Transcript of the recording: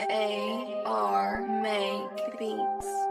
A R make beats.